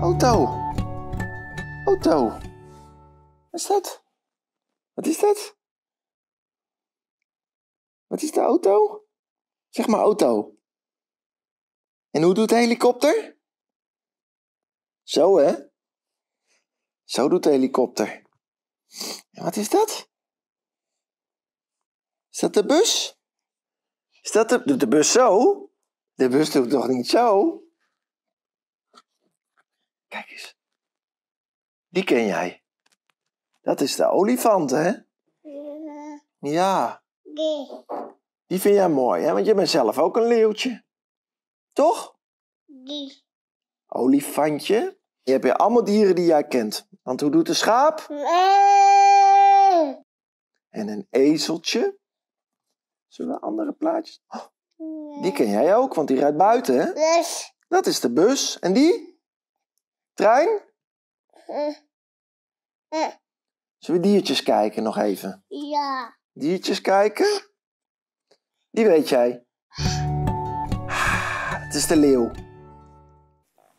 Auto. Auto. Wat is dat? Wat is dat? Wat is de auto? Zeg maar auto. En hoe doet de helikopter? Zo hè? Zo doet de helikopter. Wat is dat? Is dat de bus? Is dat de, doet de bus zo? De bus doet toch niet zo? Kijk eens. Die ken jij. Dat is de olifant, hè? Ja, Die. die vind jij mooi, hè? Want je bent zelf ook een leeuwtje. Toch? Die. Olifantje. Je hebt weer allemaal dieren die jij kent. Want hoe doet een schaap? En een ezeltje. Zullen we andere plaatjes? Oh, die ken jij ook, want die rijdt buiten, hè? Dus. Dat is de bus. En die? Trein? eh, eh, Zullen we diertjes kijken nog even? Ja. Diertjes kijken? Die weet jij. Ah, Het is de leeuw.